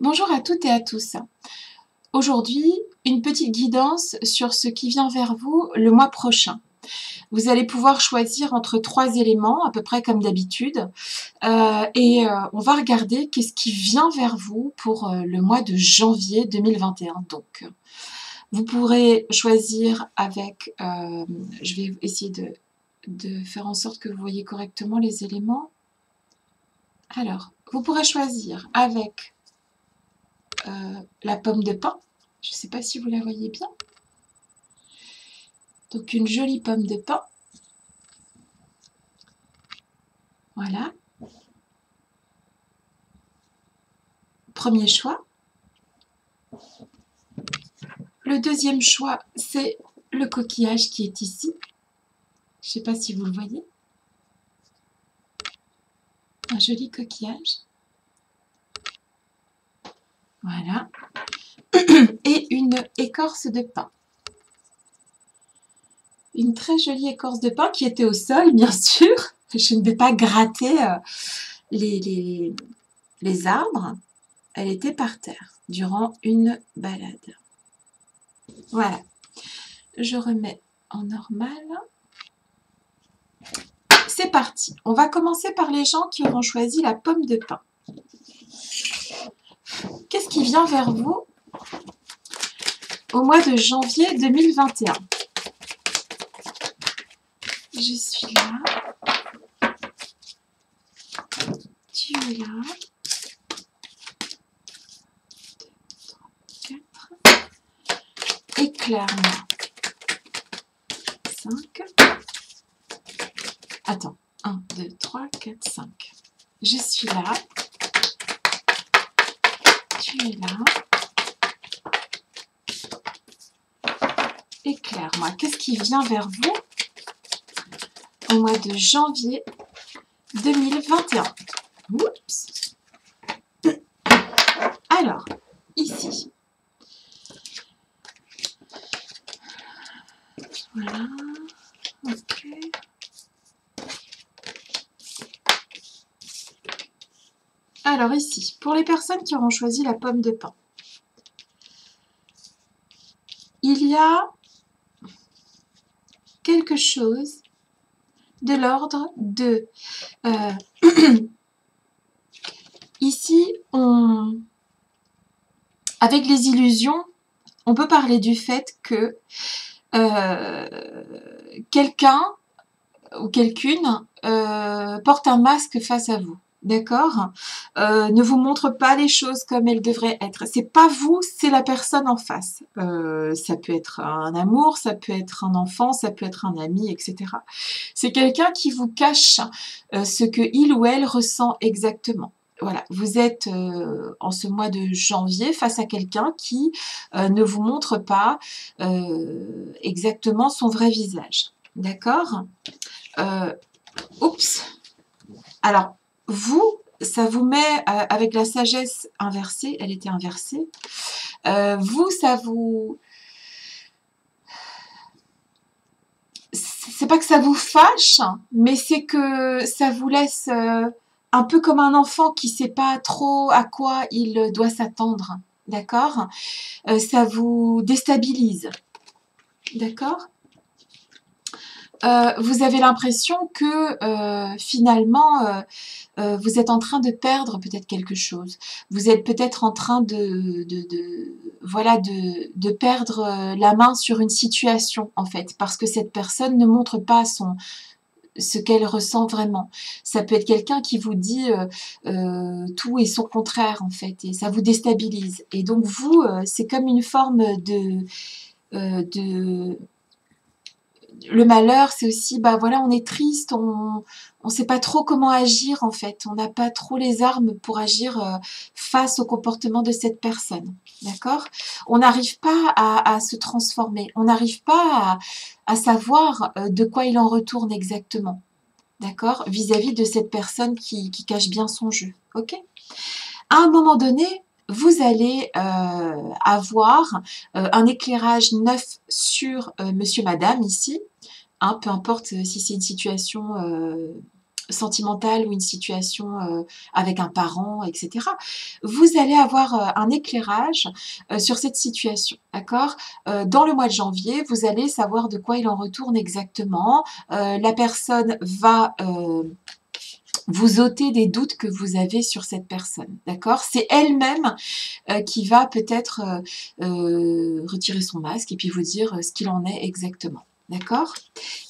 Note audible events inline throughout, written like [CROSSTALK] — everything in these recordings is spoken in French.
Bonjour à toutes et à tous. Aujourd'hui, une petite guidance sur ce qui vient vers vous le mois prochain. Vous allez pouvoir choisir entre trois éléments, à peu près comme d'habitude, euh, et euh, on va regarder qu'est-ce qui vient vers vous pour euh, le mois de janvier 2021. Donc, vous pourrez choisir avec, je vais essayer de, de faire en sorte que vous voyez correctement les éléments. Alors, vous pourrez choisir avec la pomme de pain. Je ne sais pas si vous la voyez bien. Donc une jolie pomme de pain. Voilà. Premier choix. Le deuxième choix, c'est le coquillage qui est ici. Je ne sais pas si vous le voyez. Un joli coquillage. Voilà. [CLEARS THROAT] Et une écorce de pain une très jolie écorce de pain qui était au sol, bien [LAUGHS] sûr. Je ne vais pas gratter euh, les, les, arbres. Elle était par terre durant une balade. Voilà. Je remets en normal. C'est parti. On va commencer par les gens qui auront choisi la pomme de pain. Vient vers vous au mois de janvier 2021 je suis là. Tu es là. 2, 3, 4. Éclaire-moi. 5. Attends. 1, 2, 3, 4, 5. Je suis là. Tu es là. Éclaire-moi. Qu'est-ce qui vient vers vous au mois de janvier 2021. Oups. Alors, ici. Voilà. Ok. Alors ici, pour les personnes qui auront choisi la pomme de pain, il y a quelque chose de l'ordre de... Euh, [CLEARS THROAT] ici, avec les illusions, on peut parler du fait que euh, quelqu'un ou quelqu'une euh, porte un masque face à vous d'accord? Euh, Ne vous montre pas les choses comme elles devraient être. C'est pas vous, c'est la personne en face. Euh, ça peut être un amour, ça peut être un enfant, ça peut être un ami, etc. C'est quelqu'un qui vous cache euh, ce que il ou elle ressent exactement. Voilà, vous êtes en ce mois de janvier face à quelqu'un qui ne vous montre pas exactement son vrai visage. D'accord? Oups alors, vous, ça vous met euh, avec la sagesse inversée, elle était inversée, euh, vous, ça vous... C'est pas que ça vous fâche, mais c'est que ça vous laisse euh, un peu comme un enfant qui sait pas trop à quoi il doit s'attendre, d'accord? Ça vous déstabilise, d'accord? Euh, vous avez l'impression que euh, finalement euh, vous êtes en train de perdre peut-être quelque chose. Vous êtes peut-être en train de, voilà de, perdre la main sur une situation en fait parce que cette personne ne montre pas son ce qu'elle ressent vraiment. Ça peut être quelqu'un qui vous dit tout et son contraire en fait et ça vous déstabilise. Et donc vous, c'est comme une forme de de le malheur, c'est aussi, bah voilà, on est triste, on ne sait pas trop comment agir en fait, on n'a pas trop les armes pour agir euh, face au comportement de cette personne, d'accord? On n'arrive pas à, se transformer, on n'arrive pas à, savoir euh, de quoi il en retourne exactement, d'accord? Vis-à-vis de cette personne qui, cache bien son jeu, ok? À un moment donné, vous allez euh, avoir un éclairage neuf sur monsieur, madame ici, Hein, peu importe euh, si c'est une situation euh, sentimentale ou une situation euh, avec un parent, etc., vous allez avoir euh, un éclairage euh, sur cette situation, d'accord? Dans le mois de janvier, vous allez savoir de quoi il en retourne exactement. la personne va vous ôter des doutes que vous avez sur cette personne, d'accord? C'est elle-même qui va peut-être retirer son masque et puis vous dire ce qu'il en est exactement. D'accord?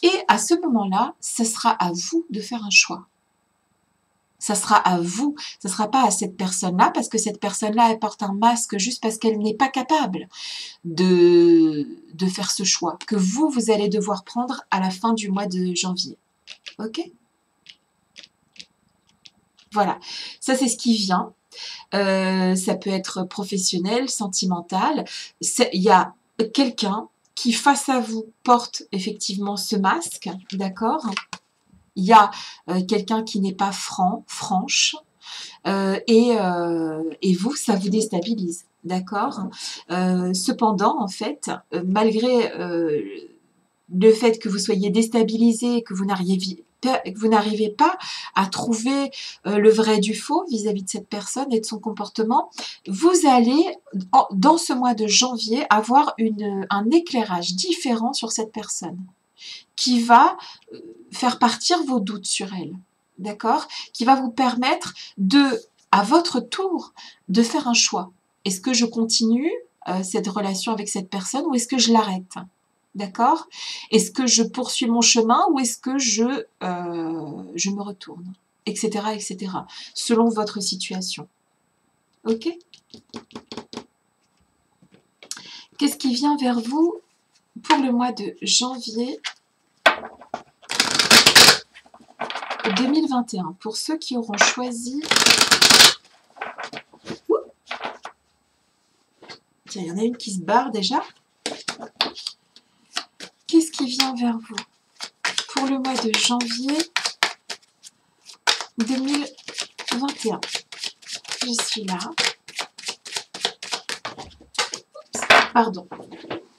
Et à ce moment-là, ce sera à vous de faire un choix. Ça sera à vous, ne sera pas à cette personne-là, parce que cette personne-là, elle porte un masque juste parce qu'elle n'est pas capable de, de faire ce choix, que vous, vous allez devoir prendre à la fin du mois de janvier. Ok? Voilà, ça c'est ce qui vient. Euh, ça peut être professionnel, sentimental. Il y a quelqu'un qui face à vous porte effectivement ce masque, d'accord? Il y a euh, quelqu'un qui n'est pas franc, franche, euh, et, et, vous, ça vous déstabilise, d'accord? Cependant, en fait, malgré le fait que vous soyez déstabilisé, que vous n'arrivez pas à trouver euh, le vrai du faux vis-à-vis de cette personne et de son comportement, vous allez, dans ce mois de janvier, avoir un éclairage différent sur cette personne qui va euh, faire partir vos doutes sur elle, d'accord? Qui va vous permettre de, à votre tour, de faire un choix. Est-ce que je continue euh, cette relation avec cette personne ou est-ce que je l'arrête? D'accord? Est-ce que je poursuis mon chemin ou est-ce que je, euh, me retourne? Etc. etc. Selon votre situation. Ok? Qu'est-ce qui vient vers vous pour le mois de janvier 2021 Pour ceux qui auront choisi... Tiens, il y en a une qui se barre déjà qui vient vers vous pour le mois de janvier 2021 Je suis là. Pardon.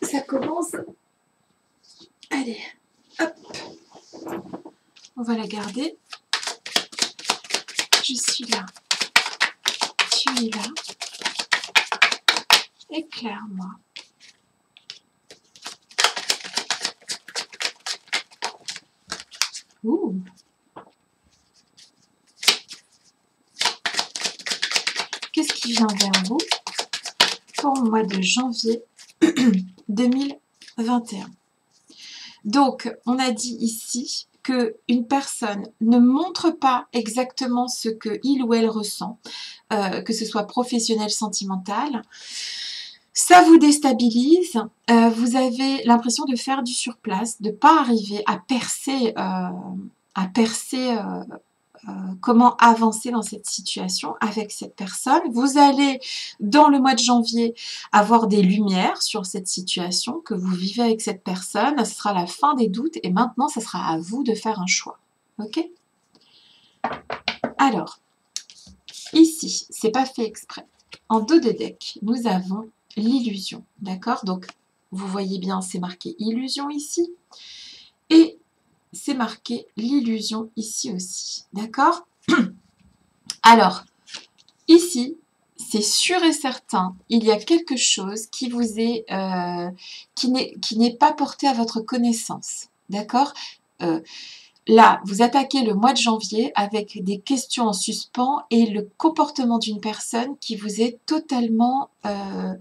Ça commence. Allez, hop. On va la garder. Je suis là. Tu es là. Éclaire-moi. Qu'est-ce qui vient vers vous pour le mois de janvier [CLEARS THROAT] 2021 Donc, on a dit ici que une personne ne montre pas exactement ce que il ou elle ressent, euh, que ce soit professionnel, sentimental, ça vous déstabilise, euh, vous avez l'impression de faire du surplace, de ne pas arriver à percer, euh, à percer euh, comment avancer dans cette situation avec cette personne. Vous allez, dans le mois de janvier, avoir des lumières sur cette situation que vous vivez avec cette personne. Ce sera la fin des doutes et maintenant, ce sera à vous de faire un choix. Ok? Alors, ici, c'est pas fait exprès. En dos de deck, nous avons l'illusion. D'accord? Donc, vous voyez bien, c'est marqué illusion ici. Et c'est marqué l'illusion ici aussi. D'accord? Alors, ici, c'est sûr et certain, il y a quelque chose qui vous est, euh, qui n'est pas porté à votre connaissance. D'accord? Euh, Là, vous attaquez le mois de janvier avec des questions en suspens et le comportement d'une personne qui vous est totalement... Euh,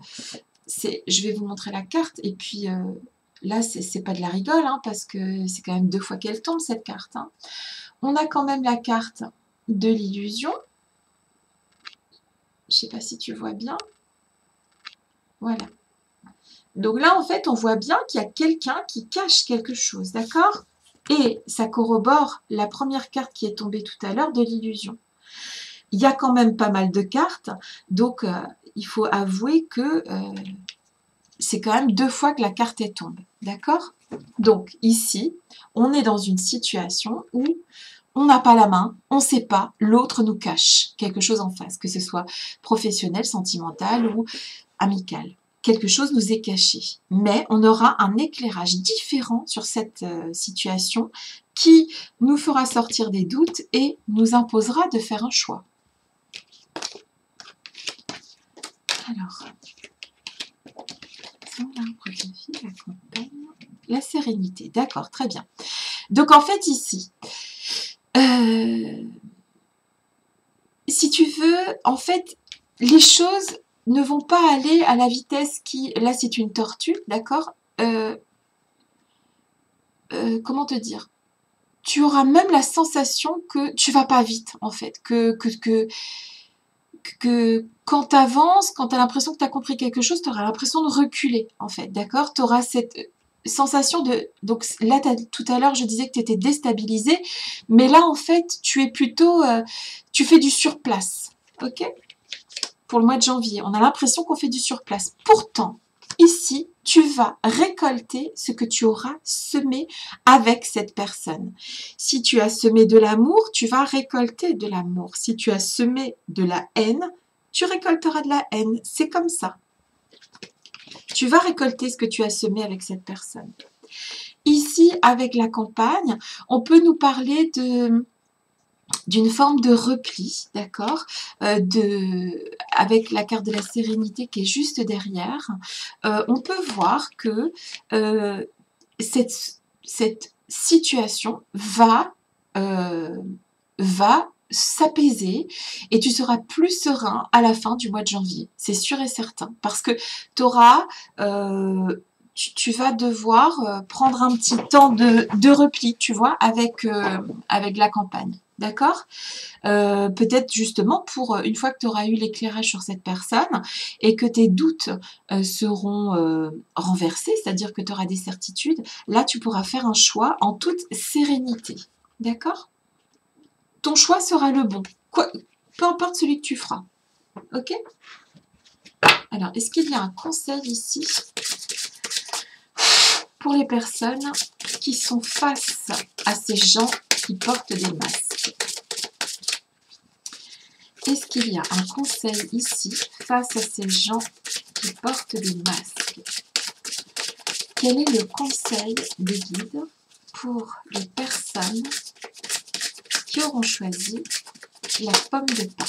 je vais vous montrer la carte et puis euh, là, c'est pas de la rigole hein, parce que c'est quand même deux fois qu'elle tombe cette carte. Hein. On a quand même la carte de l'illusion. Je sais pas si tu vois bien. Voilà. Donc là, en fait, on voit bien qu'il y a quelqu'un qui cache quelque chose, d'accord? Et ça corrobore la première carte qui est tombée tout à l'heure de l'illusion. Il y a quand même pas mal de cartes, donc euh, il faut avouer que euh, c'est quand même deux fois que la carte est tombée. D'accord? Donc ici, on est dans une situation où on n'a pas la main, on ne sait pas, l'autre nous cache quelque chose en face, que ce soit professionnel, sentimental ou amical quelque chose nous est caché. Mais on aura un éclairage différent sur cette euh, situation qui nous fera sortir des doutes et nous imposera de faire un choix. Alors, la sérénité, d'accord, très bien. Donc en fait ici, euh, si tu veux, en fait, les choses ne vont pas aller à la vitesse qui... Là, c'est une tortue, d'accord euh, euh, Comment te dire Tu auras même la sensation que tu vas pas vite, en fait. Que, que, que, quand tu avances, quand tu as l'impression que tu as compris quelque chose, tu auras l'impression de reculer, en fait, d'accord Tu auras cette sensation de... Donc là, tout à l'heure, je disais que tu étais déstabilisé, mais là, en fait, tu es plutôt... Euh, tu fais du surplace, ok? Pour le mois de janvier, on a l'impression qu'on fait du surplace. Pourtant, ici, tu vas récolter ce que tu auras semé avec cette personne. Si tu as semé de l'amour, tu vas récolter de l'amour. Si tu as semé de la haine, tu récolteras de la haine. C'est comme ça tu vas récolter ce que tu as semé avec cette personne. Ici, avec la campagne, on peut nous parler de d'une forme de repli, d'accord, euh, avec la carte de la sérénité qui est juste derrière, euh, on peut voir que euh, cette, situation va va s'apaiser et tu seras plus serein à la fin du mois de janvier. C'est sûr et certain. Parce que tu auras... Tu, vas devoir prendre un petit temps de, repli, tu vois, avec la campagne. D'accord? Peut-être justement pour une fois que tu auras eu l'éclairage sur cette personne et que tes doutes seront renversés, c'est-à-dire que tu auras des certitudes, là tu pourras faire un choix en toute sérénité. D'accord? Ton choix sera le bon. Quoi, peu importe celui que tu feras. Ok? Alors, est-ce qu'il y a un conseil ici pour les personnes qui sont face à ces gens qui portent des masques Est-ce qu'il y a un conseil ici face à ces gens qui portent des masques? Quel est le conseil des guides pour les personnes auront choisi la pomme de pain.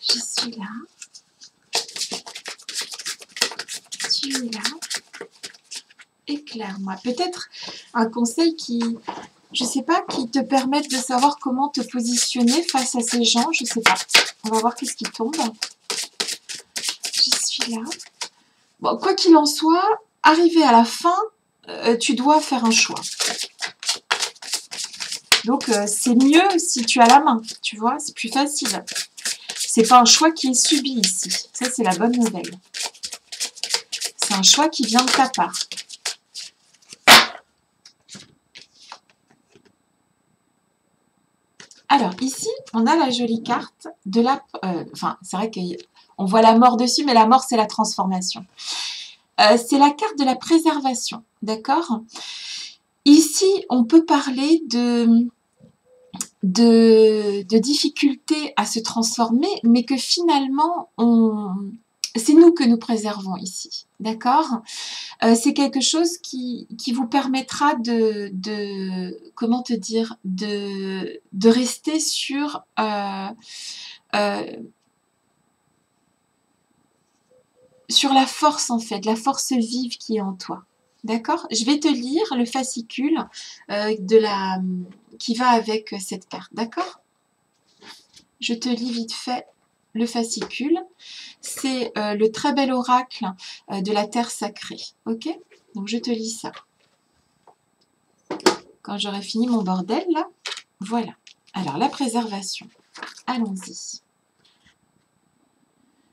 Je suis là. Tu es là. Éclaire-moi. Peut-être un conseil qui, je sais pas, qui te permette de savoir comment te positionner face à ces gens. Je sais pas. On va voir qu'est-ce qui tombe. Je suis là. Bon, quoi qu'il en soit, arrivé à la fin, euh, tu dois faire un choix. Donc, euh, c'est mieux si tu as la main, tu vois, c'est plus facile. C'est pas un choix qui est subi ici. Ça, c'est la bonne nouvelle. C'est un choix qui vient de ta part. Alors, ici, on a la jolie carte de la... Euh, enfin, c'est vrai qu'on voit la mort dessus, mais la mort, c'est la transformation. Euh, c'est la carte de la préservation, d'accord? Ici, on peut parler de, de, difficultés à se transformer, mais que finalement, c'est nous que nous préservons ici, d'accord? Euh, C'est quelque chose qui, vous permettra de, comment te dire, de, de rester sur... Euh, euh, sur la force en fait, la force vive qui est en toi. D'accord? Je vais te lire le fascicule de la, qui va avec cette carte. D'accord? Je te lis vite fait le fascicule. C'est euh, le très bel oracle euh, de la terre sacrée. Ok? Donc je te lis ça. Quand j'aurai fini mon bordel là, voilà. Alors la préservation. Allons-y.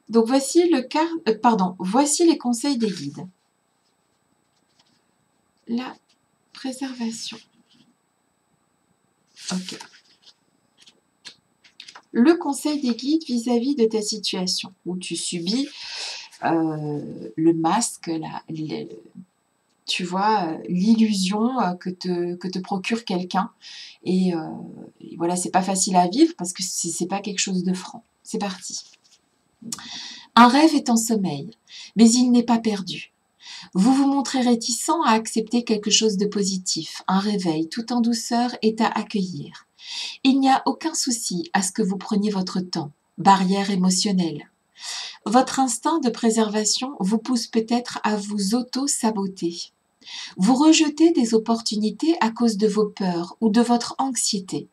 Donc voici le car... pardon, voici les conseils des guides la préservation. Ok. Le conseil des guides vis-à-vis de ta situation où tu subis euh, le masque, tu vois, l'illusion euh, que te, que te procure quelqu'un. Et, euh, et, voilà, c'est pas facile à vivre parce que c'est pas quelque chose de franc. C'est parti. Un rêve est en sommeil, mais il n'est pas perdu. Vous vous montrez réticent à accepter quelque chose de positif, un réveil tout en douceur est à accueillir. Il n'y a aucun souci à ce que vous preniez votre temps, barrière émotionnelle. Votre instinct de préservation vous pousse peut-être à vous auto-saboter. Vous rejetez des opportunités à cause de vos peurs ou de votre anxiété.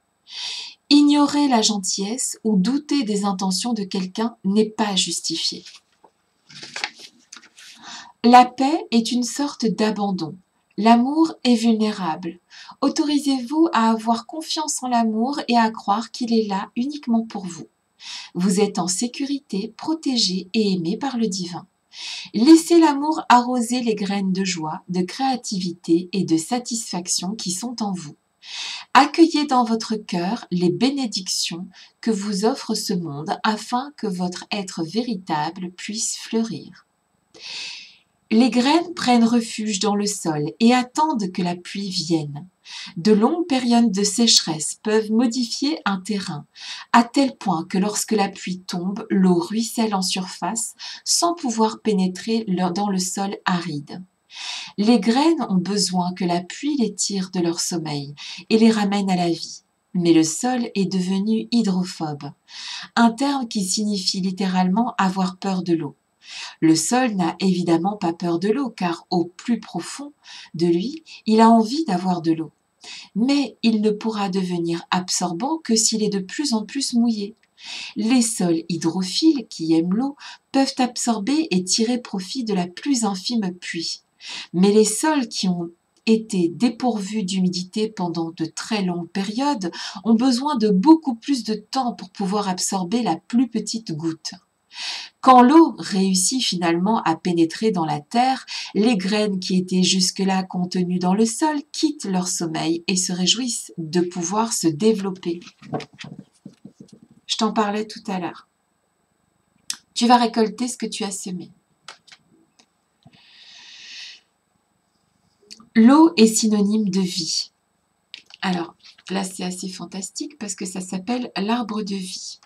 Ignorer la gentillesse ou douter des intentions de quelqu'un n'est pas justifié. La paix est une sorte d'abandon. L'amour est vulnérable. Autorisez-vous à avoir confiance en l'amour et à croire qu'il est là uniquement pour vous. Vous êtes en sécurité, protégé et aimé par le divin. Laissez l'amour arroser les graines de joie, de créativité et de satisfaction qui sont en vous. Accueillez dans votre cœur les bénédictions que vous offre ce monde afin que votre être véritable puisse fleurir. Les graines prennent refuge dans le sol et attendent que la pluie vienne. De longues périodes de sécheresse peuvent modifier un terrain, à tel point que lorsque la pluie tombe, l'eau ruisselle en surface sans pouvoir pénétrer dans le sol aride. Les graines ont besoin que la pluie les tire de leur sommeil et les ramène à la vie. Mais le sol est devenu hydrophobe, un terme qui signifie littéralement avoir peur de l'eau. Le sol n'a évidemment pas peur de l'eau, car au plus profond de lui, il a envie d'avoir de l'eau. Mais il ne pourra devenir absorbant que s'il est de plus en plus mouillé. Les sols hydrophiles qui aiment l'eau peuvent absorber et tirer profit de la plus infime pluie. Mais les sols qui ont été dépourvus d'humidité pendant de très longues périodes ont besoin de beaucoup plus de temps pour pouvoir absorber la plus petite goutte. Quand l'eau réussit finalement à pénétrer dans la terre, les graines qui étaient jusque-là contenues dans le sol quittent leur sommeil et se réjouissent de pouvoir se développer. Je t'en parlais tout à l'heure. Tu vas récolter ce que tu as semé. L'eau est synonyme de vie. Alors, là, c'est assez fantastique parce que ça s'appelle l'arbre de vie.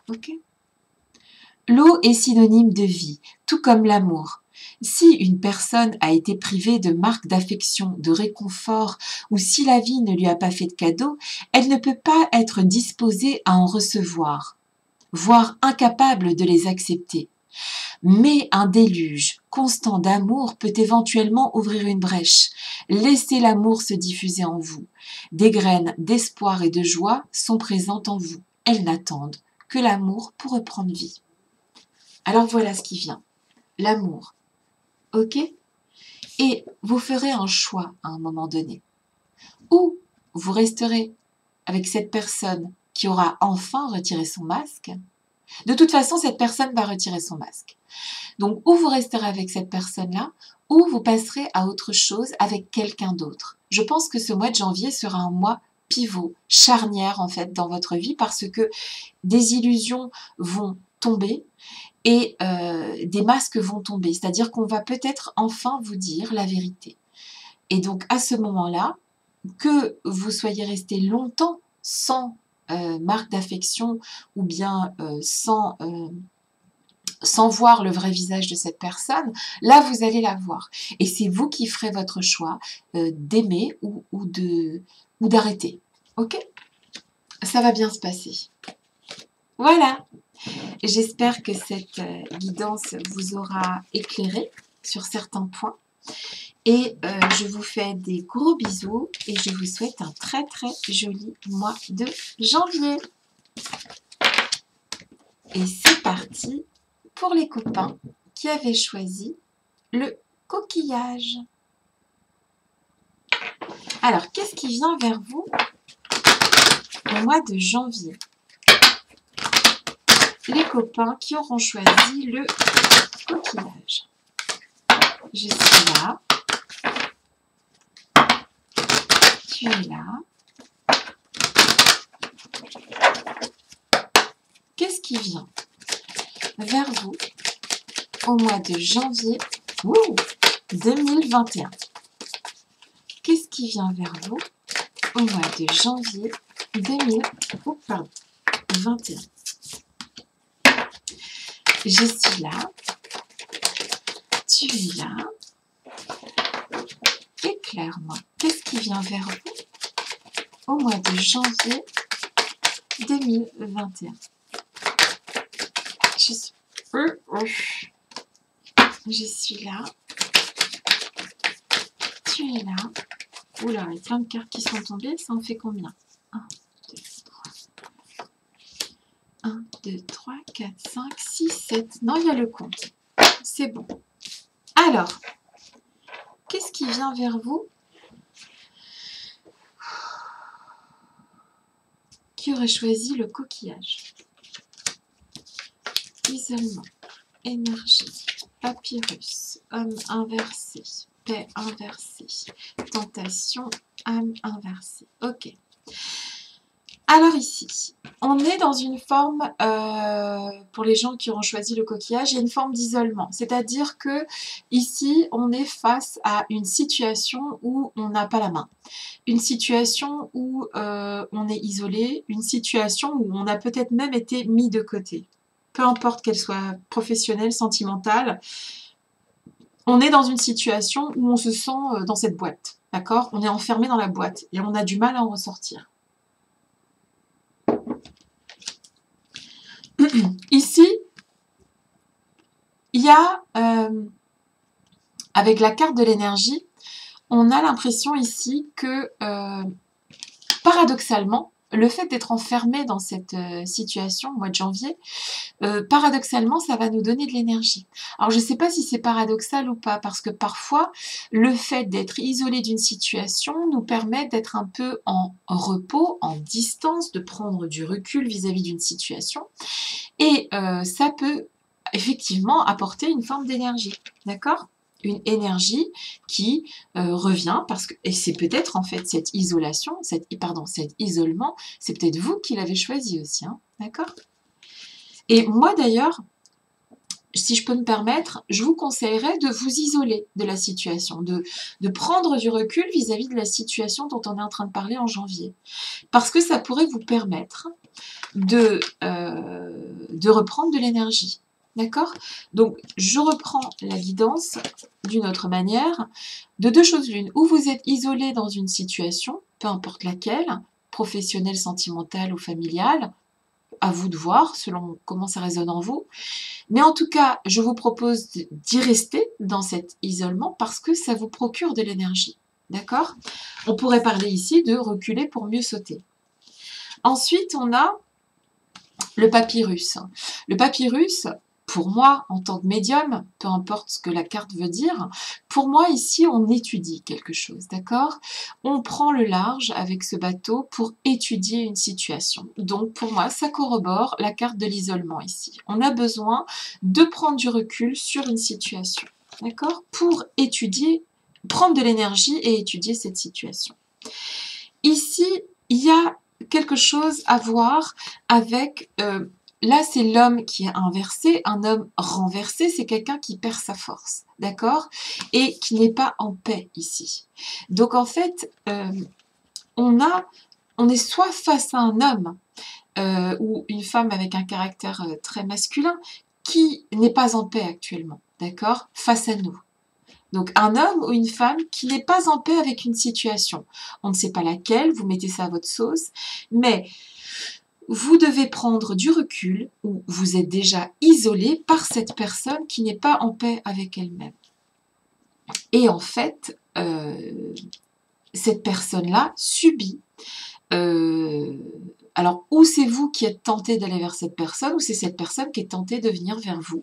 L'eau est synonyme de vie, tout comme l'amour. Si une personne a été privée de marques d'affection, de réconfort, ou si la vie ne lui a pas fait de cadeau, elle ne peut pas être disposée à en recevoir, voire incapable de les accepter. Mais un déluge constant d'amour peut éventuellement ouvrir une brèche. Laissez l'amour se diffuser en vous. Des graines d'espoir et de joie sont présentes en vous. Elles n'attendent que l'amour pour reprendre vie. Alors voilà ce qui vient. L'amour. OK? Et vous ferez un choix à un moment donné. Ou vous resterez avec cette personne qui aura enfin retiré son masque. De toute façon, cette personne va retirer son masque. Donc, ou vous resterez avec cette personne-là, ou vous passerez à autre chose avec quelqu'un d'autre. Je pense que ce mois de janvier sera un mois pivot, charnière en fait dans votre vie parce que des illusions vont tomber et euh, des masques vont tomber. C'est-à-dire qu'on va peut-être enfin vous dire la vérité. Et donc à ce moment-là, que vous soyez resté longtemps sans euh, marque d'affection ou bien euh, sans, sans voir le vrai visage de cette personne, là vous allez la voir. Et c'est vous qui ferez votre choix d'aimer ou, ou d'arrêter. ok? Ça va bien se passer. Voilà J'espère que cette euh, guidance vous aura éclairé sur certains points. Et euh, je vous fais des gros bisous et je vous souhaite un très très joli mois de janvier. Et c'est parti pour les copains qui avaient choisi le coquillage. Alors, qu'est-ce qui vient vers vous au mois de janvier? Les copains qui auront choisi le coquillage. Je suis là. Tu es là. Qu'est-ce qui vient vers vous au mois de janvier 2021 Qu'est-ce qui vient vers vous au mois de janvier 2021 je suis là. Tu es là. clair, moi. Qu'est-ce qui vient vers vous au mois de janvier 2021 Je suis... Je suis là. Tu es là. Oula, il y a plein de cartes qui sont tombées. Ça en fait combien 1, 2, 3. 1, 2, 3, 4, 5, 6, 7. Non, il y a le compte. C'est bon. Alors, qu'est-ce qui vient vers vous Qui aurait choisi le coquillage? Isolement, énergie, papyrus, homme inversé, paix inversée, tentation, âme inversée. Ok. Alors ici, on est dans une forme, euh, pour les gens qui auront choisi le coquillage, il y a une forme d'isolement. C'est-à-dire que ici, on est face à une situation où on n'a pas la main. Une situation où euh, on est isolé, une situation où on a peut-être même été mis de côté. Peu importe qu'elle soit professionnelle, sentimentale, on est dans une situation où on se sent euh, dans cette boîte. D'accord? On est enfermé dans la boîte et on a du mal à en ressortir. Ici, il y a, euh, avec la carte de l'énergie, on a l'impression ici que, euh, paradoxalement, le fait d'être enfermé dans cette euh, situation au mois de janvier, paradoxalement, ça va nous donner de l'énergie. Alors, je ne sais pas si c'est paradoxal ou pas, parce que parfois, le fait d'être isolé d'une situation nous permet d'être un peu en repos, en distance, de prendre du recul vis-à-vis d'une situation. Et ça peut effectivement apporter une forme d'énergie, d'accord? Une énergie qui revient parce que et c'est peut-être en fait cette isolation, pardon, cet isolement, c'est peut-être vous qui l'avez choisi aussi, hein, d'accord? Et moi d'ailleurs, si je peux me permettre, je vous conseillerais de vous isoler de la situation, de, prendre du recul vis-à-vis -vis de la situation dont on est en train de parler en janvier. Parce que ça pourrait vous permettre de, de reprendre de l'énergie. D'accord? Donc, je reprends la guidance d'une autre manière. De deux choses l'une, où vous êtes isolé dans une situation, peu importe laquelle, professionnelle, sentimentale ou familiale, à vous de voir selon comment ça résonne en vous. Mais en tout cas, je vous propose d'y rester dans cet isolement parce que ça vous procure de l'énergie. D'accord? On pourrait parler ici de reculer pour mieux sauter. Ensuite, on a le papyrus. Le papyrus, pour moi, en tant que médium, peu importe ce que la carte veut dire, pour moi, ici, on étudie quelque chose, d'accord? On prend le large avec ce bateau pour étudier une situation. Donc, pour moi, ça corrobore la carte de l'isolement ici. On a besoin de prendre du recul sur une situation, d'accord? Pour étudier, prendre de l'énergie et étudier cette situation. Ici, il y a quelque chose à voir avec... Euh, là, c'est l'homme qui est inversé. Un homme renversé, c'est quelqu'un qui perd sa force, d'accord? Et qui n'est pas en paix ici. Donc, en fait, euh, on, a, est soit face à un homme euh, ou une femme avec un caractère très masculin qui n'est pas en paix actuellement, d'accord? Face à nous. Donc un homme ou une femme qui n'est pas en paix avec une situation. On ne sait pas laquelle, vous mettez ça à votre sauce, mais vous devez prendre du recul ou vous êtes déjà isolé par cette personne qui n'est pas en paix avec elle-même. Et en fait, euh, cette personne-là subit euh, alors, ou c'est vous qui êtes tenté d'aller vers cette personne, ou c'est cette personne qui est tentée de venir vers vous.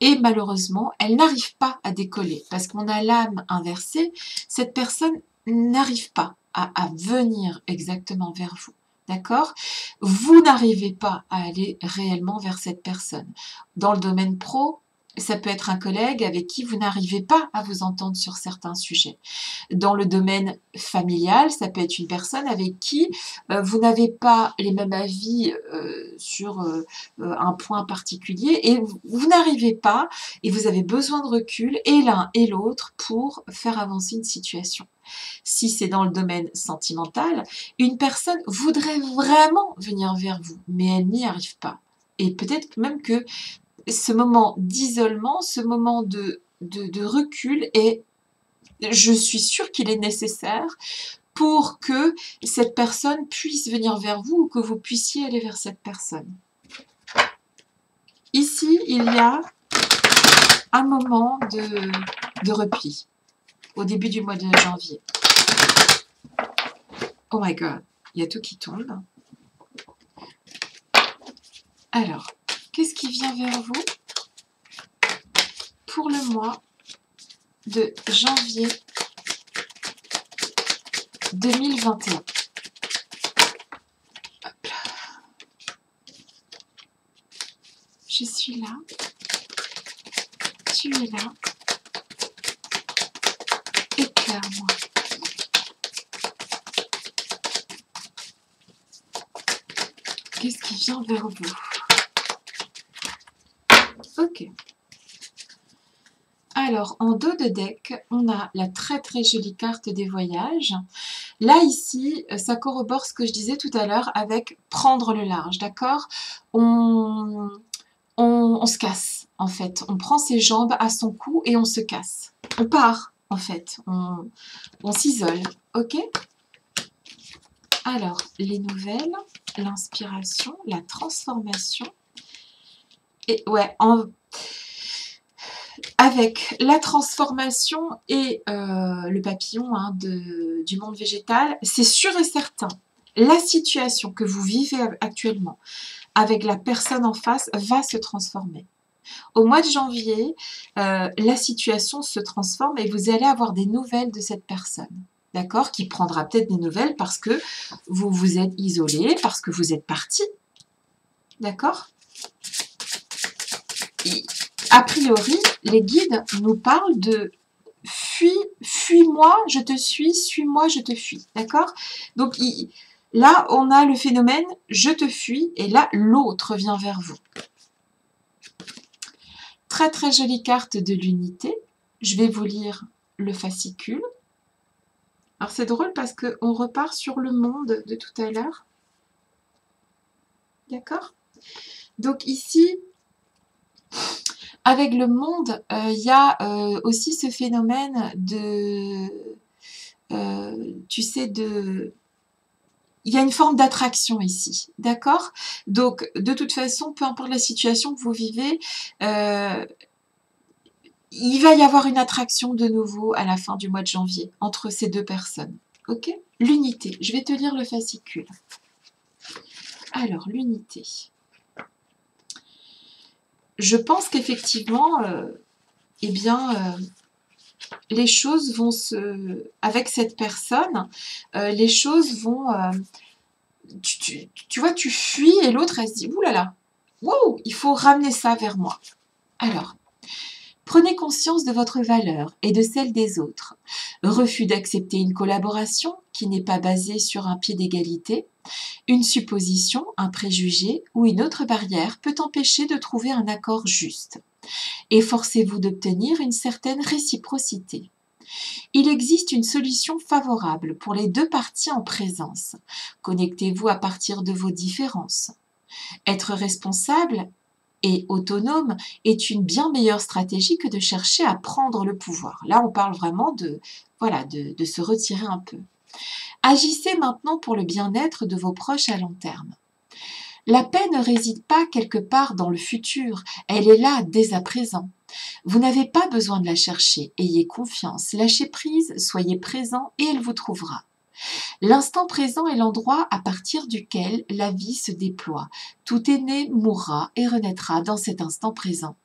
Et malheureusement, elle n'arrive pas à décoller, parce qu'on a l'âme inversée, cette personne n'arrive pas à, à venir exactement vers vous. D'accord? Vous n'arrivez pas à aller réellement vers cette personne. Dans le domaine pro, ça peut être un collègue avec qui vous n'arrivez pas à vous entendre sur certains sujets. Dans le domaine familial, ça peut être une personne avec qui euh, vous n'avez pas les mêmes avis euh, sur euh, un point particulier et vous, n'arrivez pas et vous avez besoin de recul et l'un et l'autre pour faire avancer une situation. Si c'est dans le domaine sentimental, une personne voudrait vraiment venir vers vous, mais elle n'y arrive pas. Et peut-être même que ce moment d'isolement, ce moment de, de, recul est je suis sûre qu'il est nécessaire pour que cette personne puisse venir vers vous ou que vous puissiez aller vers cette personne. Ici, il y a un moment de, de repli au début du mois de janvier. Oh my god, il y a tout qui tombe. Alors, qu'est-ce qui vient vers vous pour le mois de janvier 2021 Je suis là. Tu es là. Éclaire-moi. Qu'est-ce qui vient vers vous? Ok. Alors, en dos de deck, on a la très très jolie carte des voyages. Là, ici, ça corrobore ce que je disais tout à l'heure avec prendre le large, d'accord? On, on, se casse, en fait. On prend ses jambes à son cou et on se casse. On part, en fait. On, on s'isole, ok? Alors, les nouvelles l'inspiration, la transformation. Et ouais, avec la transformation et euh, le papillon hein, de, du monde végétal, c'est sûr et certain, la situation que vous vivez actuellement avec la personne en face va se transformer. Au mois de janvier, euh, la situation se transforme et vous allez avoir des nouvelles de cette personne d'accord, qui prendra peut-être des nouvelles parce que vous vous êtes isolé, parce que vous êtes parti, d'accord? A priori, les guides nous parlent de fuis, fuis-moi, je te suis, suis-moi, je te fuis, d'accord? Donc là, on a le phénomène je te fuis et là, l'autre vient vers vous. Très très jolie carte de l'unité. Je vais vous lire le fascicule. Alors c'est drôle parce qu'on repart sur le monde de tout à l'heure. D'accord? Donc ici, avec le monde, euh, il y a euh, aussi ce phénomène de, euh, tu sais, de... Il y a une forme d'attraction ici, d'accord? Donc, de toute façon, peu importe la situation que vous vivez, il va y avoir une attraction de nouveau à la fin du mois de janvier entre ces deux personnes. Ok? L'unité. Je vais te lire le fascicule. Alors, l'unité. Je pense qu'effectivement, euh, eh bien, euh, les choses vont se... Avec cette personne, euh, les choses vont... Tu, vois, tu fuis et l'autre, elle se dit, oulala, wow, il faut ramener ça vers moi. Alors, Prenez conscience de votre valeur et de celle des autres. Refus d'accepter une collaboration qui n'est pas basée sur un pied d'égalité, une supposition, un préjugé ou une autre barrière peut empêcher de trouver un accord juste. Efforcez-vous d'obtenir une certaine réciprocité. Il existe une solution favorable pour les deux parties en présence. Connectez-vous à partir de vos différences. Être responsable et autonome est une bien meilleure stratégie que de chercher à prendre le pouvoir. Là, on parle vraiment de, voilà, de, de se retirer un peu. Agissez maintenant pour le bien-être de vos proches à long terme. La paix ne réside pas quelque part dans le futur, elle est là dès à présent. Vous n'avez pas besoin de la chercher, ayez confiance, lâchez prise, soyez présent et elle vous trouvera. L'instant présent est l'endroit à partir duquel la vie se déploie. Tout est né, mourra et renaîtra dans cet instant présent.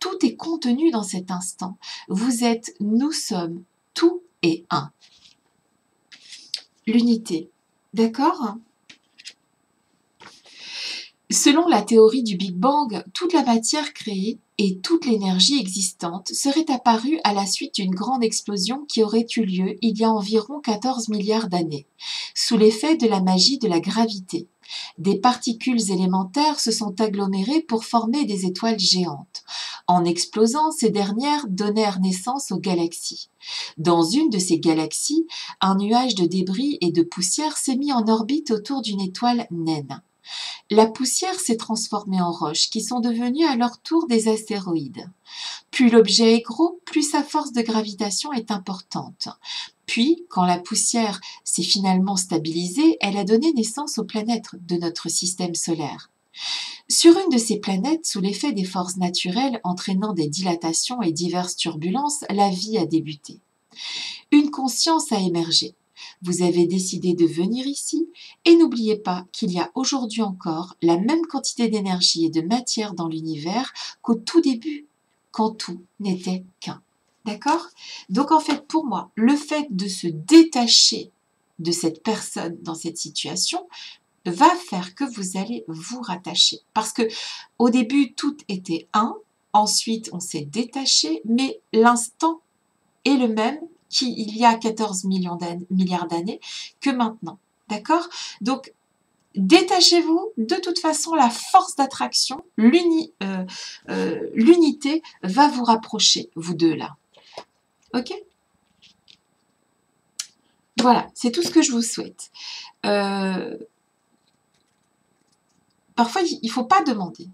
Tout est contenu dans cet instant. Vous êtes, nous sommes, tout et un. L'unité. D'accord? Selon la théorie du Big Bang, toute la matière créée et toute l'énergie existante serait apparue à la suite d'une grande explosion qui aurait eu lieu il y a environ 14 milliards d'années, sous l'effet de la magie de la gravité. Des particules élémentaires se sont agglomérées pour former des étoiles géantes. En explosant, ces dernières donnèrent naissance aux galaxies. Dans une de ces galaxies, un nuage de débris et de poussière s'est mis en orbite autour d'une étoile naine. La poussière s'est transformée en roches qui sont devenues à leur tour des astéroïdes. Plus l'objet est gros, plus sa force de gravitation est importante. Puis, quand la poussière s'est finalement stabilisée, elle a donné naissance aux planètes de notre système solaire. Sur une de ces planètes, sous l'effet des forces naturelles entraînant des dilatations et diverses turbulences, la vie a débuté. Une conscience a émergé. Vous avez décidé de venir ici et n'oubliez pas qu'il y a aujourd'hui encore la même quantité d'énergie et de matière dans l'univers qu'au tout début, quand tout n'était qu'un. D'accord? Donc en fait, pour moi, le fait de se détacher de cette personne dans cette situation va faire que vous allez vous rattacher. Parce que au début, tout était un, ensuite on s'est détaché, mais l'instant est le même qu'il y a 14 millions milliards d'années que maintenant. D'accord? Donc, détachez-vous. De toute façon, la force d'attraction, euh, euh, l'unité va vous rapprocher, vous deux là. Ok? Voilà, c'est tout ce que je vous souhaite. Euh, parfois, il ne faut pas demander.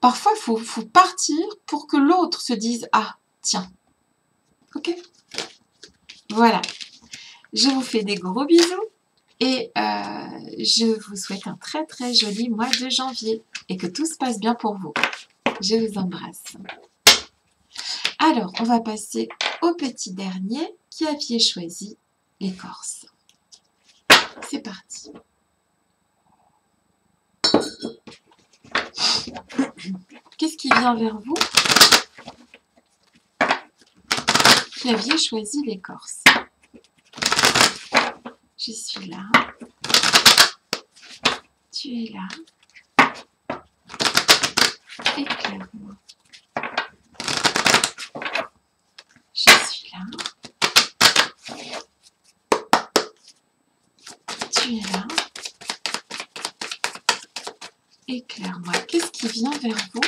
Parfois, il faut, partir pour que l'autre se dise « Ah, tiens, Ok? Voilà. Je vous fais des gros bisous et euh, je vous souhaite un très très joli mois de janvier et que tout se passe bien pour vous. Je vous embrasse. Alors, on va passer au petit dernier qui aviez choisi l'écorce. C'est parti. Qu'est-ce qui vient vers vous? Qui aviez choisi l'écorce. Je suis là. Tu es là. Éclaire-moi. Je suis là. Tu es là. Éclaire-moi. Qu'est-ce qui vient vers vous?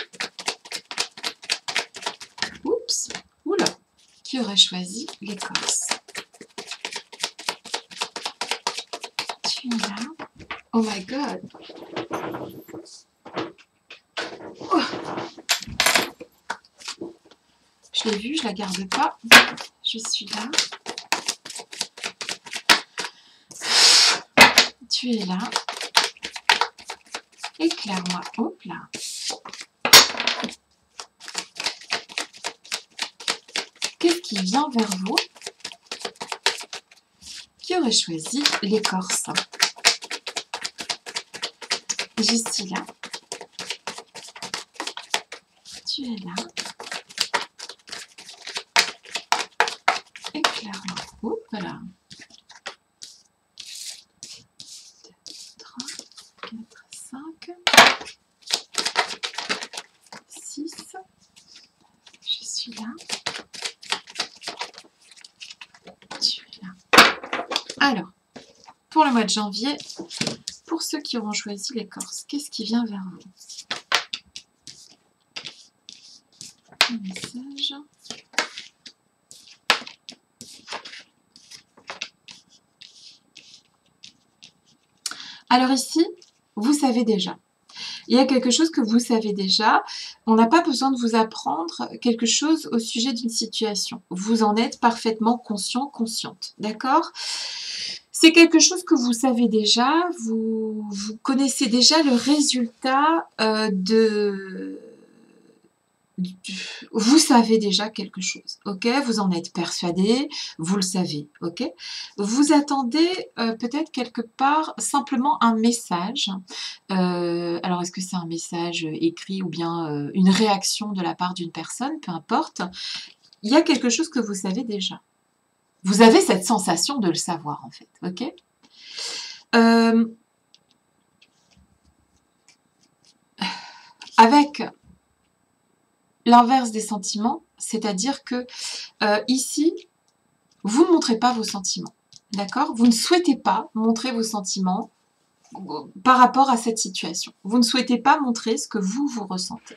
Aurait choisi l'Écosse? Tu es là? Oh my god oh. Je l'ai vu, je la garde pas. Je suis là. Tu es là. Éclaire-moi. Hop là. qui vient vers vous? Qui aurait choisi l'écorce. Là. Tu es là. Éclaire-moi. voilà. 3, 4, 5, 6. Je suis là. Alors, pour le janvier, pour ceux qui auront choisi l'écorce, qu'est-ce qui vient vers vous? Un message. Alors ici, vous savez déjà. Il y a quelque chose que vous savez déjà. On n'a pas besoin de vous apprendre quelque chose au sujet d'une situation. Vous en êtes parfaitement conscient, consciente. D'accord? C'est quelque chose que vous savez déjà, vous, connaissez déjà le résultat euh, de... Vous savez déjà quelque chose, ok? Vous en êtes persuadé, vous le savez, ok? Vous attendez euh, peut-être quelque part simplement un message. Euh, alors, est-ce que c'est un message écrit ou bien une réaction de la part d'une personne Peu importe? Il y a quelque chose que vous savez déjà. Vous avez cette sensation de le savoir, en fait. OK? Euh, Avec l'inverse des sentiments, c'est-à-dire que euh, ici, vous ne montrez pas vos sentiments. D'accord? Vous ne souhaitez pas montrer vos sentiments par rapport à cette situation. Vous ne souhaitez pas montrer ce que vous, vous ressentez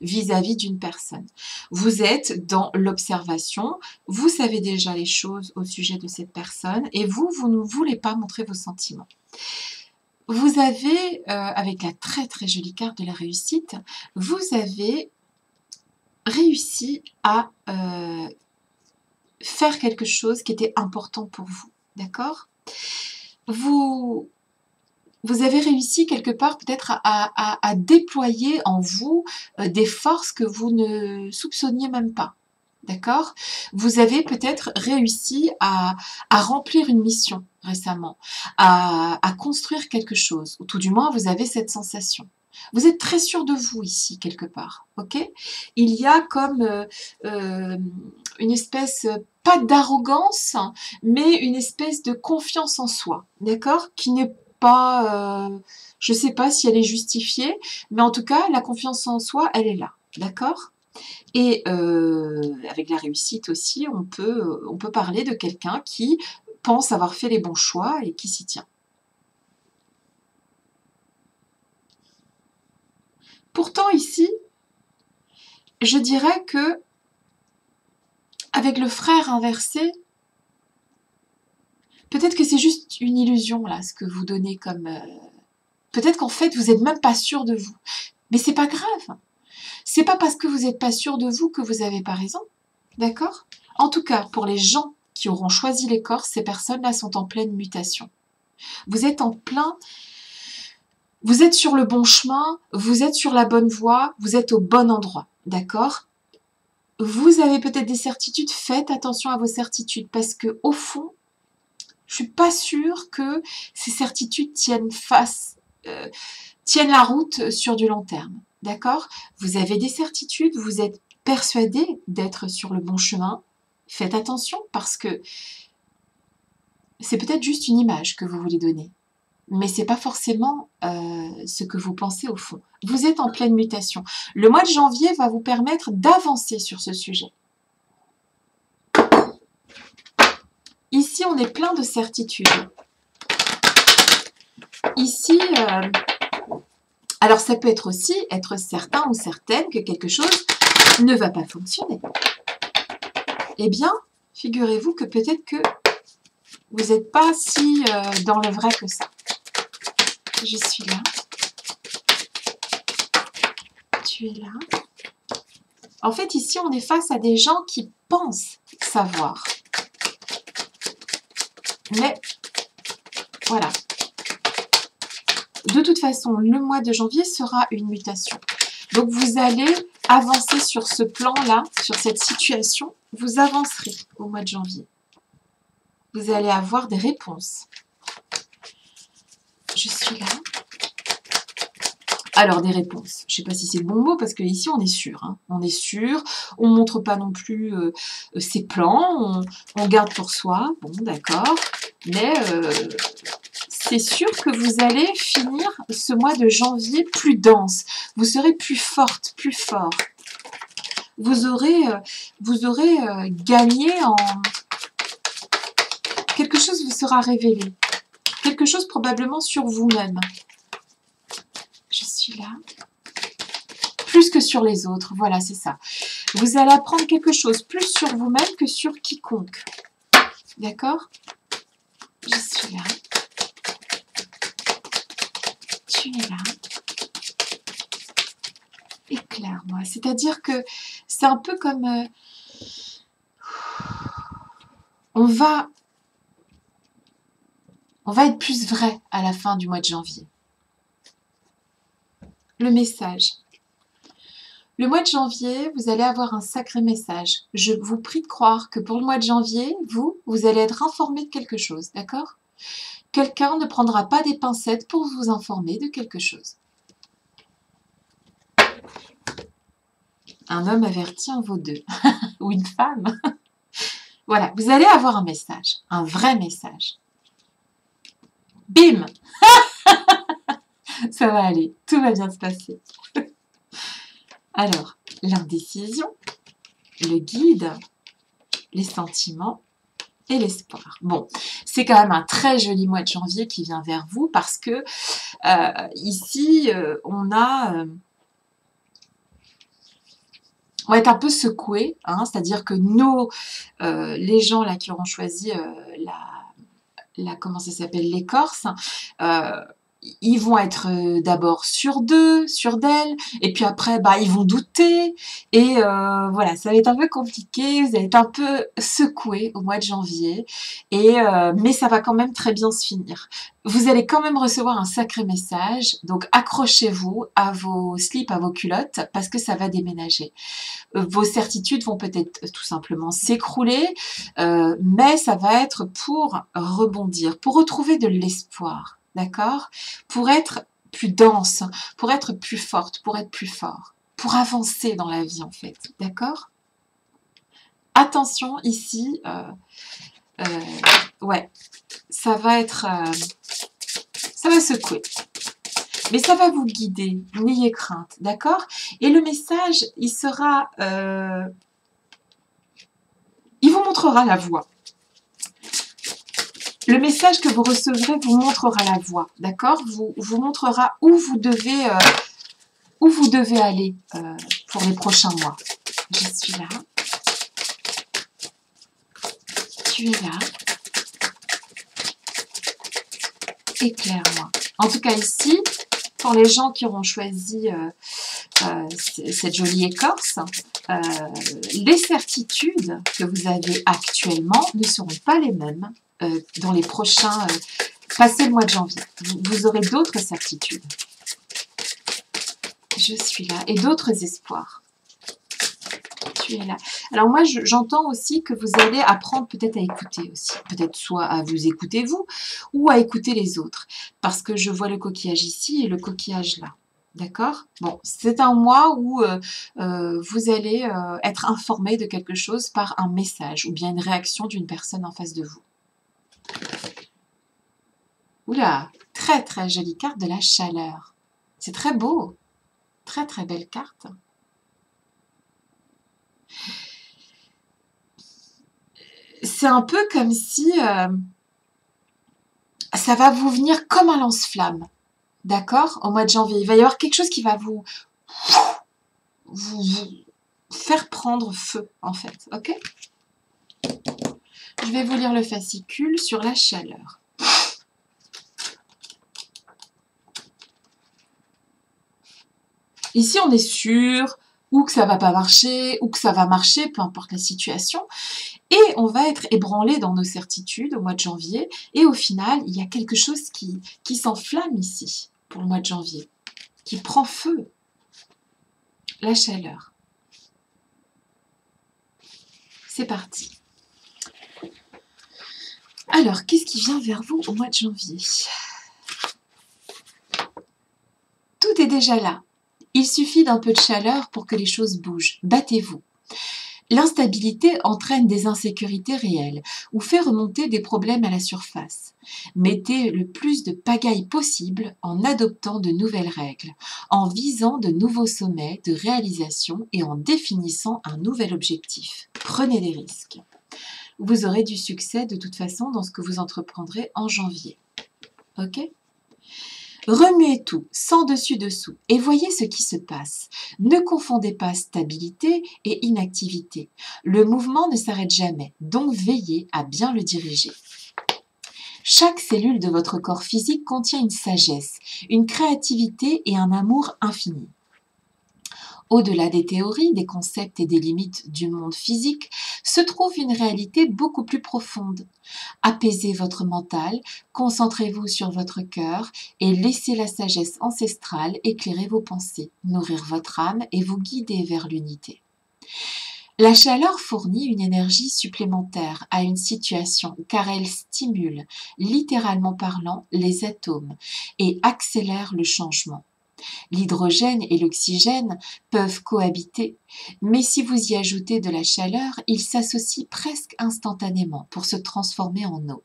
vis-à-vis d'une personne. Vous êtes dans l'observation, vous savez déjà les choses au sujet de cette personne et vous, vous ne voulez pas montrer vos sentiments. vous avez, euh, avec la très très jolie carte de la réussite, vous avez réussi à euh, faire quelque chose qui était important pour vous. D'accord? Vous, vous avez réussi quelque part peut-être à, déployer en vous euh, des forces que vous ne soupçonniez même pas. D'accord? Vous avez peut-être réussi à, remplir une mission récemment, à, construire quelque chose, ou tout du moins vous avez cette sensation. Vous êtes très sûr de vous ici, quelque part. ok? Il y a comme euh, euh, une espèce, pas d'arrogance, mais une espèce de confiance en soi, d'accord? Qui n'est euh, je sais pas si elle est justifiée, mais en tout cas, la confiance en soi, elle est là, d'accord? Et euh, avec la réussite aussi, on peut, on peut parler de quelqu'un qui pense avoir fait les bons choix et qui s'y tient. Pourtant ici, je dirais que avec le frère inversé, peut-être que c'est juste une illusion là, ce que vous donnez comme. Euh, peut-être qu'en fait vous n'êtes même pas sûr de vous, mais c'est pas grave. C'est pas parce que vous n'êtes pas sûr de vous que vous n'avez pas raison, d'accord? En tout cas, pour les gens qui auront choisi les corps, ces personnes-là sont en pleine mutation. Vous êtes en plein. Vous êtes sur le bon chemin, vous êtes sur la bonne voie, vous êtes au bon endroit, d'accord? Vous avez peut-être des certitudes, faites attention à vos certitudes parce que au fond, je suis pas sûre que ces certitudes tiennent face, euh, tiennent la route sur du long terme. D'accord? Vous avez des certitudes, vous êtes persuadé d'être sur le bon chemin. Faites attention parce que c'est peut-être juste une image que vous voulez donner mais c'est pas forcément euh, ce que vous pensez au fond. Vous êtes en pleine mutation. Le mois de janvier va vous permettre d'avancer sur ce sujet. Ici, on est plein de certitudes. Ici, euh, alors ça peut être aussi être certain ou certaine que quelque chose ne va pas fonctionner. Eh bien, figurez-vous que peut-être que vous n'êtes pas si euh, dans le vrai que ça je suis là. Tu es là. En fait, ici, on est face à des gens qui pensent savoir. Mais, voilà. De toute façon, le mois de janvier sera une mutation. Donc, vous allez avancer sur ce plan-là, sur cette situation. Vous avancerez au mois de janvier. Vous allez avoir des réponses je suis là. Alors, des réponses. Je ne sais pas si c'est le bon mot, parce qu'ici, on est sûr. Hein. On est sûr. On ne montre pas non plus euh, ses plans. On, garde pour soi. Bon, d'accord. Mais euh, c'est sûr que vous allez finir ce mois de janvier plus dense. Vous serez plus forte, plus fort. Vous aurez, euh, vous aurez gagné en... Quelque chose vous sera révélé quelque chose probablement sur vous-même. Je suis là. Plus que sur les autres, voilà, c'est ça. Vous allez apprendre quelque chose plus sur vous-même que sur quiconque. D'accord? Je suis là. Tu es là. Éclaire-moi. C'est-à-dire que c'est un peu comme... Euh, on va on va être plus vrai à la fin du mois de janvier. Le message. Le mois de janvier, vous allez avoir un sacré message. Je vous prie de croire que pour le mois de janvier, vous, vous allez être informé de quelque chose, d'accord? Quelqu'un ne prendra pas des pincettes pour vous informer de quelque chose. Un homme averti en vaut deux. [LAUGHS] Ou une femme. voilà, vous allez avoir un message, un vrai message. Bim [LAUGHS] Ça va aller, tout va bien se passer. Alors, l'indécision, le guide, les sentiments et l'espoir. Bon, c'est quand même un très joli mois de janvier qui vient vers vous parce que euh, ici, euh, on a... Euh, on va être un peu secoué, hein, c'est-à-dire que nos, les gens là qui auront choisi la, comment ça s'appelle, l'écorce, ils vont être euh, d'abord sûrs d'eux, sûrs d'elles, et puis après, bah, ils vont douter, et euh, voilà, ça va être un peu compliqué, vous allez être un peu secoué au mois de janvier, et euh, mais ça va quand même très bien se finir. Vous allez quand même recevoir un sacré message, donc accrochez-vous à vos slips, à vos culottes, parce que ça va déménager. Vos certitudes vont peut-être tout simplement s'écrouler, mais ça va être pour rebondir, pour retrouver de l'espoir d'accord? Pour être plus dense, pour être plus forte, pour être plus fort, pour avancer dans la vie en fait, d'accord? Attention ici, euh, euh, ouais, ça va être, euh, ça va secouer, mais ça va vous guider, n'ayez crainte, d'accord? Et le message, il sera, il vous montrera la voie. Le message que vous recevrez vous montrera la voie, d'accord? Vous, vous montrera où vous devez, euh, aller euh, pour les prochains mois. Je suis là. Tu es là. Éclaire-moi. En tout cas ici, pour les gens qui auront choisi euh, cette jolie écorce, les certitudes que vous avez actuellement ne seront pas les mêmes euh, dans les prochains... Euh, passez le mois de janvier. Vous, aurez d'autres certitudes. Je suis là. Et d'autres espoirs. Tu es là. Alors moi, j'entends aussi que vous allez apprendre peut-être à écouter aussi. Peut-être soit à vous écouter vous, ou à écouter les autres. Parce que je vois le coquillage ici et le coquillage là. D'accord? Bon, c'est un mois où euh, vous allez être informé de quelque chose par un message ou bien une réaction d'une personne en face de vous. Oula, très très jolie carte de la chaleur. C'est très beau. Très très belle carte. C'est un peu comme si euh, ça va vous venir comme un lance-flamme. D'accord? Au mois de janvier. Il va y avoir quelque chose qui va vous, vous, vous faire prendre feu, en fait. Ok? Je vais vous lire le fascicule sur la chaleur. Ici, on est sûr ou que ça va pas marcher, ou que ça va marcher, peu importe la situation. Et on va être ébranlé dans nos certitudes au mois de janvier. Et au final, il y a quelque chose qui s'enflamme ici pour le mois de janvier, qui prend feu. La chaleur. C'est parti. Alors, qu'est-ce qui vient vers vous au mois de janvier? Tout est déjà là. Il suffit d'un peu de chaleur pour que les choses bougent. Battez-vous. L'instabilité entraîne des insécurités réelles ou fait remonter des problèmes à la surface. Mettez le plus de pagaille possible en adoptant de nouvelles règles, en visant de nouveaux sommets de réalisation et en définissant un nouvel objectif. Prenez des risques vous aurez du succès de toute façon dans ce que vous entreprendrez en janvier. Ok? Remuez tout, sans dessus-dessous, et voyez ce qui se passe. Ne confondez pas stabilité et inactivité. Le mouvement ne s'arrête jamais, donc veillez à bien le diriger. Chaque cellule de votre corps physique contient une sagesse, une créativité et un amour infini. Au-delà des théories, des concepts et des limites du monde physique, se trouve une réalité beaucoup plus profonde. Apaisez votre mental, concentrez-vous sur votre cœur et laissez la sagesse ancestrale éclairer vos pensées, nourrir votre âme et vous guider vers l'unité. La chaleur fournit une énergie supplémentaire à une situation car elle stimule, littéralement parlant, les atomes et accélère le changement. L'hydrogène et l'oxygène peuvent cohabiter, mais si vous y ajoutez de la chaleur, ils s'associent presque instantanément pour se transformer en eau.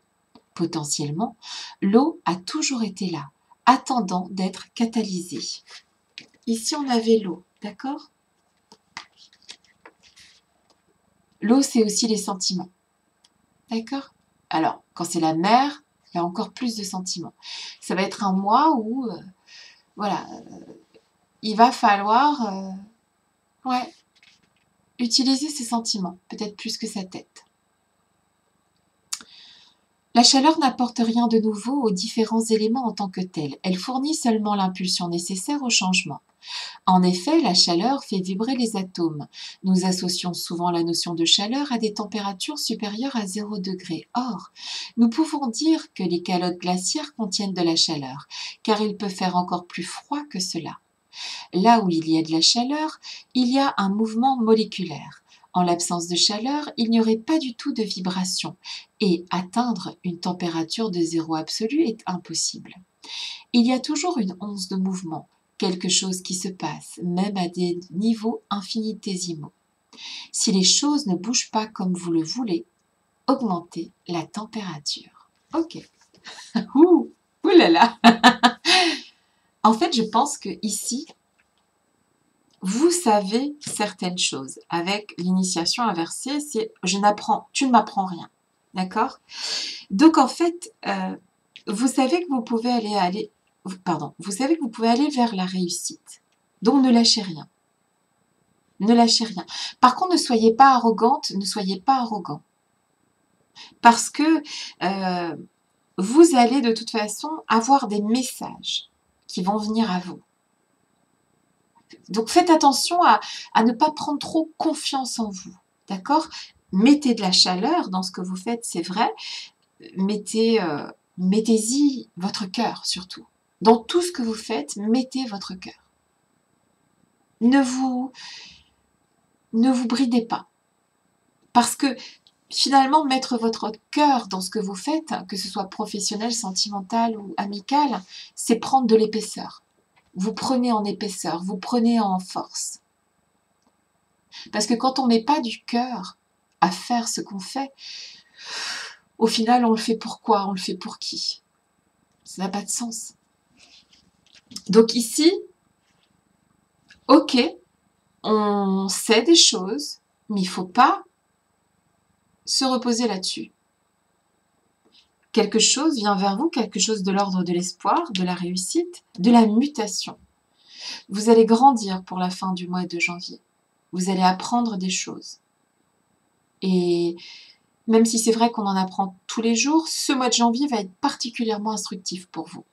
Potentiellement, l'eau a toujours été là, attendant d'être catalysée. Ici, on avait l'eau, d'accord? L'eau, c'est aussi les sentiments. D'accord? Alors, quand c'est la mer, il y a encore plus de sentiments. Ça va être un mois où euh, voilà, euh, il va falloir euh, ouais, utiliser ses sentiments, peut-être plus que sa tête. La chaleur n'apporte rien de nouveau aux différents éléments en tant que tels, elle fournit seulement l'impulsion nécessaire au changement. En effet, la chaleur fait vibrer les atomes. Nous associons souvent la notion de chaleur à des températures supérieures à 0 degré. Or, nous pouvons dire que les calottes glaciaires contiennent de la chaleur, car il peut faire encore plus froid que cela. Là où il y a de la chaleur, il y a un mouvement moléculaire. En l'absence de chaleur, il n'y aurait pas du tout de vibration et atteindre une température de zéro absolu est impossible. Il y a toujours une once de mouvement, quelque chose qui se passe, même à des niveaux infinitésimaux. Si les choses ne bougent pas comme vous le voulez, augmentez la température. Ok. [LAUGHS] ouh, ouh là [LAUGHS] en fait, je pense que ici, vous savez certaines choses. Avec l'initiation inversée, c'est je n'apprends, tu ne m'apprends rien. D'accord? Donc en fait, euh, vous savez que vous pouvez aller, aller, pardon, vous savez que vous pouvez aller vers la réussite. Donc ne lâchez rien. Ne lâchez rien. Par contre, ne soyez pas arrogante, ne soyez pas arrogant. Parce que euh, vous allez de toute façon avoir des messages qui vont venir à vous. Donc faites attention à, ne pas prendre trop confiance en vous. D'accord? Mettez de la chaleur dans ce que vous faites, c'est vrai. Mettez, euh, mettez-y votre cœur surtout. Dans tout ce que vous faites, mettez votre cœur. Ne vous, ne vous bridez pas. Parce que finalement, mettre votre cœur dans ce que vous faites, que ce soit professionnel, sentimental ou amical, c'est prendre de l'épaisseur vous prenez en épaisseur, vous prenez en force. Parce que quand on ne met pas du cœur à faire ce qu'on fait, au final, on le fait pour quoi? On le fait pour qui? Ça n'a pas de sens. Donc ici, ok, on sait des choses, mais il ne faut pas se reposer là-dessus quelque chose vient vers vous, quelque chose de l'ordre de l'espoir, de la réussite, de la mutation. Vous allez grandir pour la fin du mois de janvier. Vous allez apprendre des choses. Et même si c'est vrai qu'on en apprend tous les jours, ce mois de janvier va être particulièrement instructif pour vous.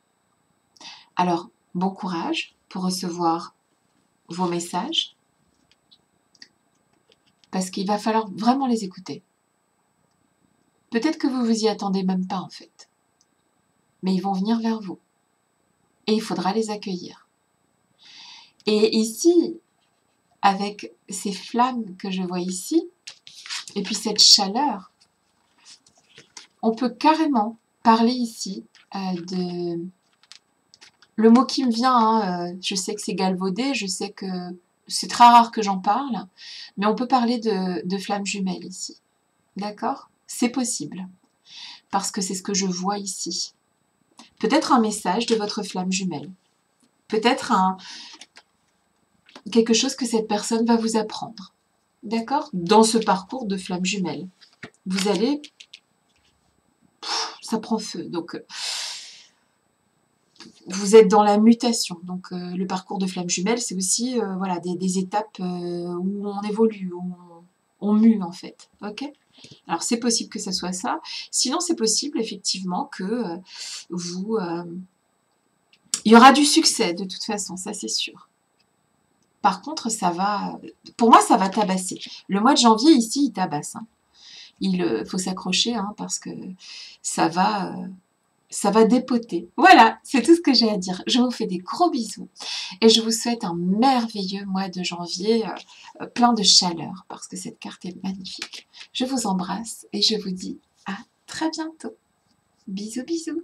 Alors, bon courage pour recevoir vos messages, parce qu'il va falloir vraiment les écouter. Peut-être que vous vous y attendez même pas en fait. Mais ils vont venir vers vous. Et il faudra les accueillir. Et ici, avec ces flammes que je vois ici, et puis cette chaleur, on peut carrément parler ici euh, de... Le mot qui me vient, hein, euh, je sais que c'est galvaudé, je sais que c'est très rare que j'en parle, mais on peut parler de, flammes jumelles ici. D'accord? C'est possible, parce que c'est ce que je vois ici. Peut-être un message de votre flamme jumelle. Peut-être un quelque chose que cette personne va vous apprendre. D'accord? Dans ce parcours de flamme jumelle. Vous allez... ça prend feu. Donc, vous êtes dans la mutation. Donc, euh, le parcours de flamme jumelle, c'est aussi euh, voilà, des, étapes euh, où on évolue, où on, mue en fait. Ok? Alors c'est possible que ça soit ça. Sinon c'est possible effectivement que vous... Il y aura du succès de toute façon, ça c'est sûr. Par contre, ça va... Pour moi, ça va tabasser. Le mois de janvier, ici, il tabasse. Hein. Il faut s'accrocher hein, parce que ça va ça va dépoter. Voilà, c'est tout ce que j'ai à dire. Je vous fais des gros bisous et je vous souhaite un merveilleux mois de janvier euh, euh, plein de chaleur parce que cette carte est magnifique. Je vous embrasse et je vous dis à très bientôt. Bisous bisous